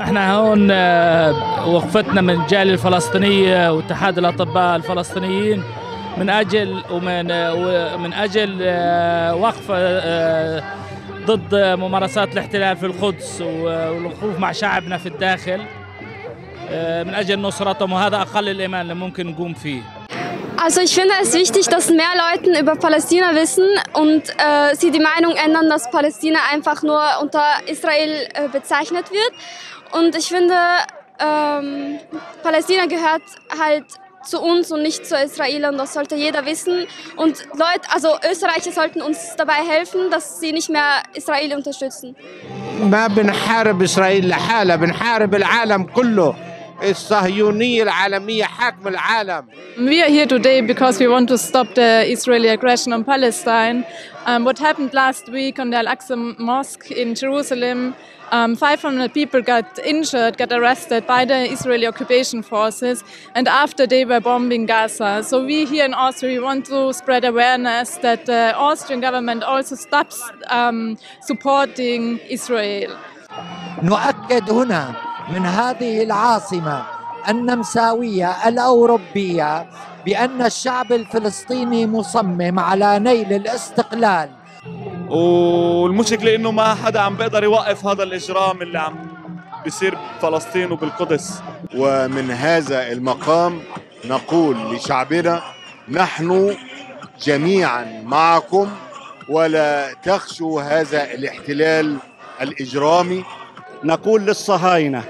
إحنا هون آه، وقفتنا من الجالية الفلسطينية واتحاد الأطباء الفلسطينيين من أجل ومن آه، ومن أجل آه، وقف آه، ضد ممارسات الاحتلال في القدس والوقوف مع شعبنا في الداخل من أجل نصرتهم وهذا أقل الإيمان اللي ممكن نقوم فيه. Also ich finde es wichtig, dass mehr Leute über Palästina wissen und äh, sie die Meinung ändern, dass Palästina einfach nur unter Israel äh, bezeichnet wird. Und ich finde, ähm, Palästina gehört halt zu uns und nicht zu Israel und das sollte jeder wissen. Und Leute, also Österreicher sollten uns dabei helfen, dass sie nicht mehr Israel unterstützen. ما بنحارب اسرائيل لحالها بنحارب العالم كله الصهيونيه العالميه حاكم العالم We are here today because we want to stop the Israeli aggression on Palestine. Um, what happened last week on the Al Aqsa Mosque in Jerusalem, um, 500 people got injured, got arrested by the Israeli occupation forces, and after they were bombing Gaza. So we here in Austria we want to spread awareness that the Austrian government also stops um, supporting Israel. نؤكد هنا من هذه العاصمة النمساوية الأوروبية بأن الشعب الفلسطيني مصمم على نيل الاستقلال. والمشكلة إنه ما حدا عم بيقدر يوقف هذا الإجرام اللي عم بيصير بفلسطين وبالقدس. ومن هذا المقام نقول لشعبنا نحن جميعا معكم ولا تخشوا هذا الاحتلال الإجرامي. نقول للصهاينة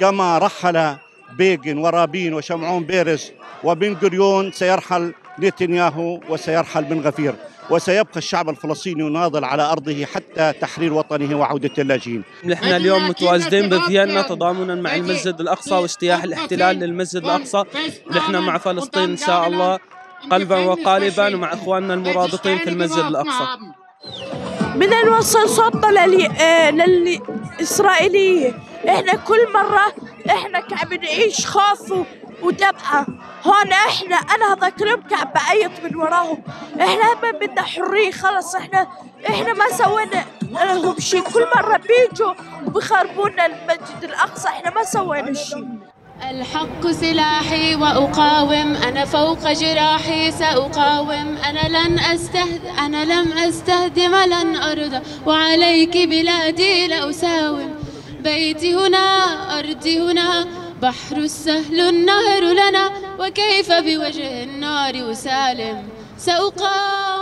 كما رحل بيغن ورابين وشمعون بيرز وبن غوريون سيرحل نتنياهو وسيرحل بن غفير. وسيبقى الشعب الفلسطيني يناضل على أرضه حتى تحرير وطنه وعودة اللاجئين. نحن اليوم متواجدين بفيينا تضامنا مع المسجد الأقصى واجتياح الاحتلال للمسجد الأقصى. ونحن مع فلسطين إن شاء الله قلبا وقالبا ومع إخواننا المرابطين في المسجد الأقصى. بدنا نوصل صوتنا للي... آه، للإسرائيلية إحنا كل مرة إحنا عم نعيش خوف ودمعة. هون إحنا أنا هذا كلهم عم بعيط من وراهم. إحنا ما بدنا حرية خلص إحنا إحنا ما سوينا لهم شيء. كل مرة بيجوا وبخربونا المسجد الأقصى إحنا ما سوينا شيء. الحق سلاحي وأقاوم أنا فوق جراحي سأقاوم. أنا لن أستهد أنا لم أستهدم لن أرضى وعليك بلادي لأساوم. بيتي هنا أرضي هنا. بحر السهل النهر لنا. وكيف بوجه النار أسالم؟ سأقاوم.